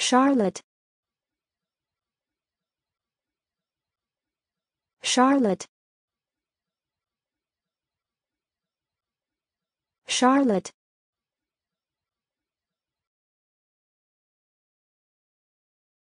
Charlotte. Charlotte. Charlotte.